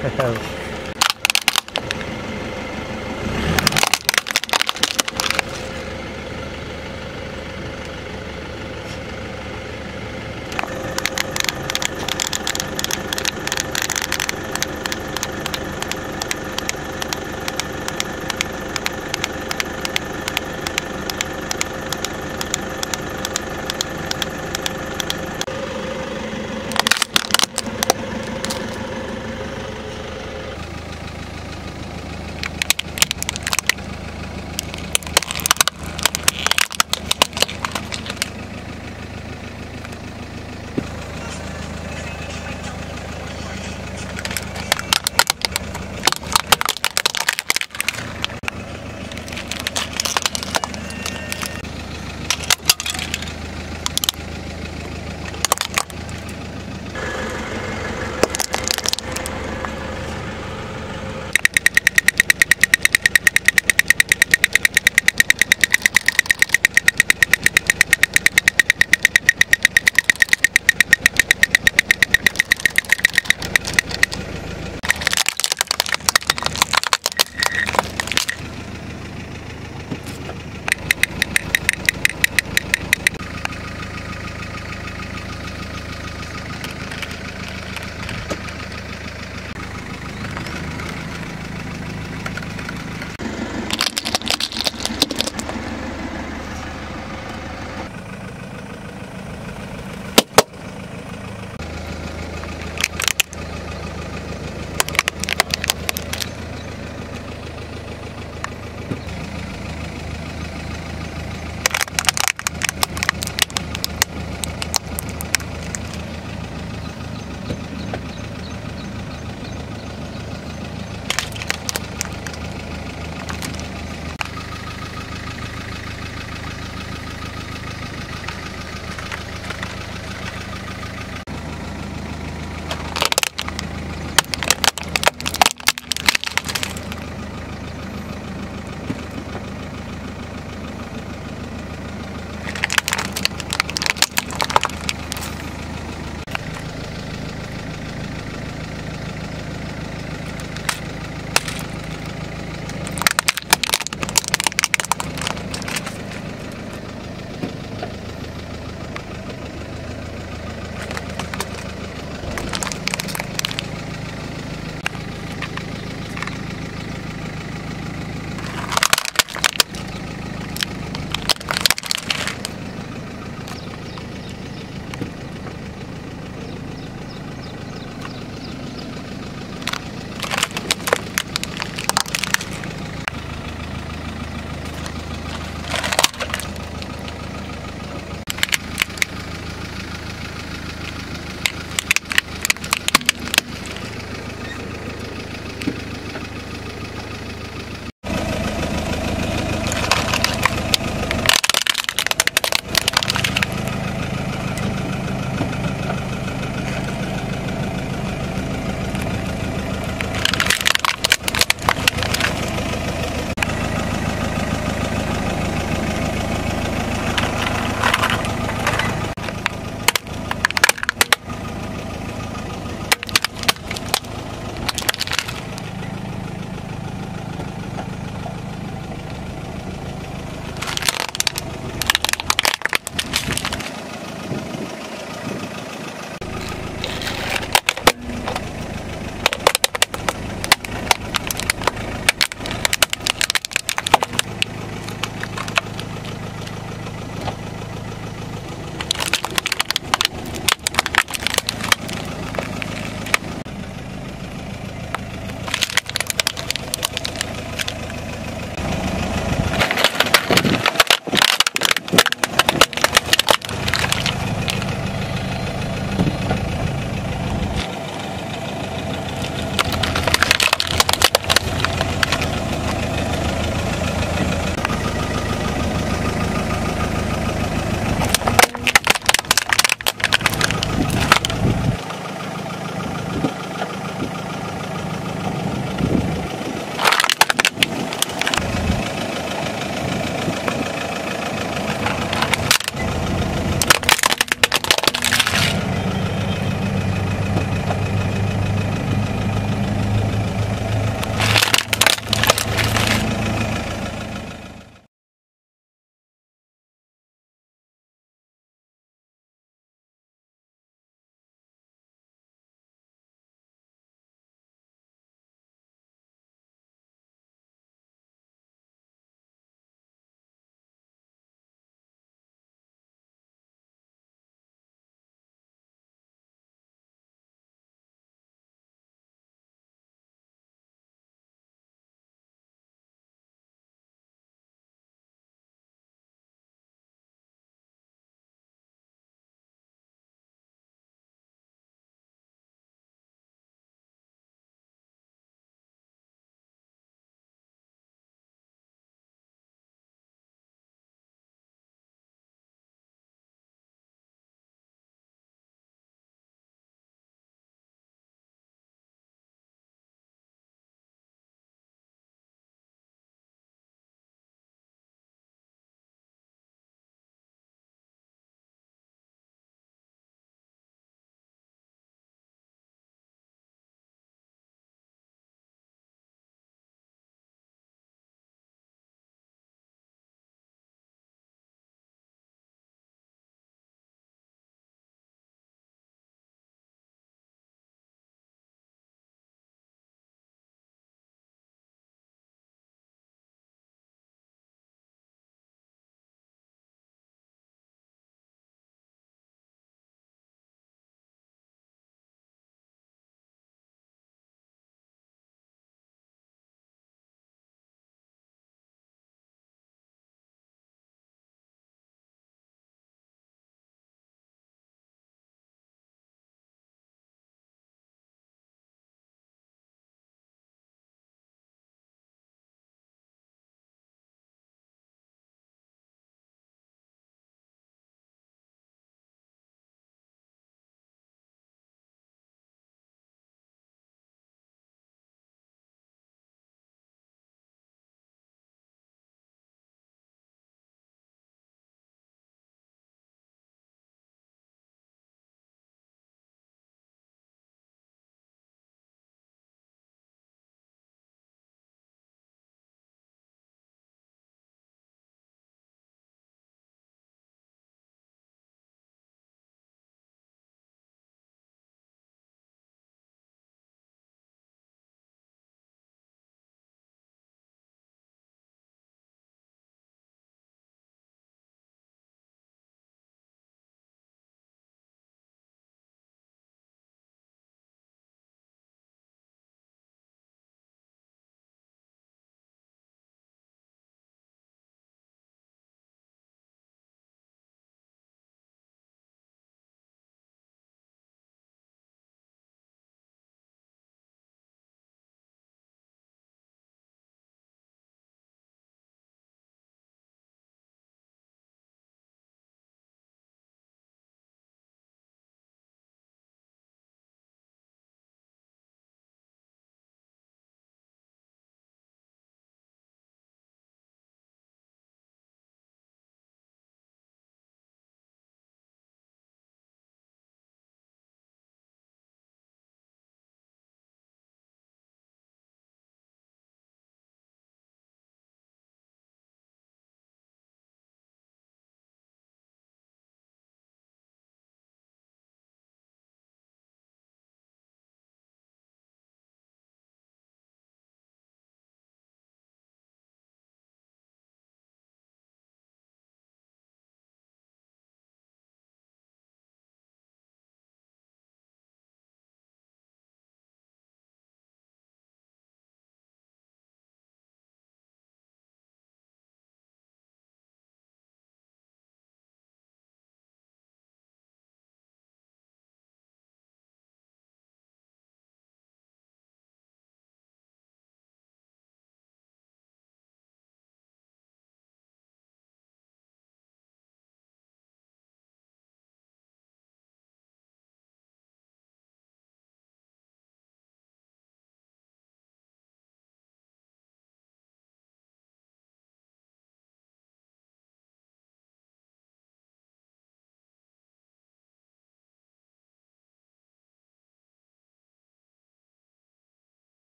have